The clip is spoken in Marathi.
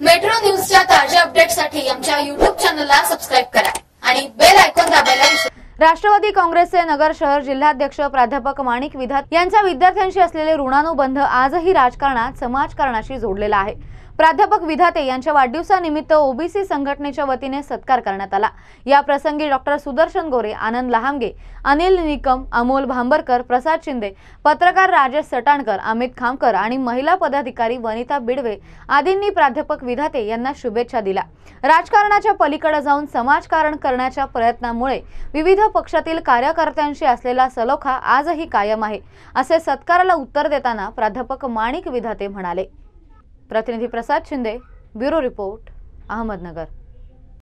मेट्रो न्यूजच्या ताज्या अपडेटसाठी आमच्या युट्यूब चॅनलला सबस्क्राईब करा. राष्ट्रवादी काँग्रेसचे नगर शहर जिल्हाध्यक्ष प्राध्यापक माणिक विधात यांचा विद्यार्थ्यांशी असलेले ऋणानुबंध आजही राजकारणात समाजकारणाशी जोडलेला आहे. प्राध्यापक विधाते यांच्या वाढदिवसानिमित्त ओबीसी संघटनेच्या वतीने सत्कार करण्यात आला. या प्रसंगी डॉक्टर सुदर्शन गोरे आनंद लहांगे अनिल निकम अमोल भांबरकर प्रसाद शिंदे पत्रकार राजेश सटाणकर अमित खामकर आणि महिला पदाधिकारी वनिता बिडवे आदींनी प्राध्यापक विधाते यांना शुभेच्छा दिल्या. राजकारणाच्या पलीकडे जाऊन समाजकारण करण्याच्या प्रयत्नामुळे विविध पक्षातील कार्यकर्त्यांशी असलेला सलोखा आजही कायम आहे असे सत्काराला उत्तर देताना प्राध्यापक माणिक विधाते म्हणाले. प्रतिनिधी प्रसाद शिंदे ब्युरो रिपोर्ट अहमदनगर.